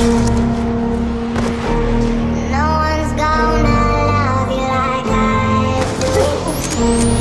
No one's gonna love you like I do.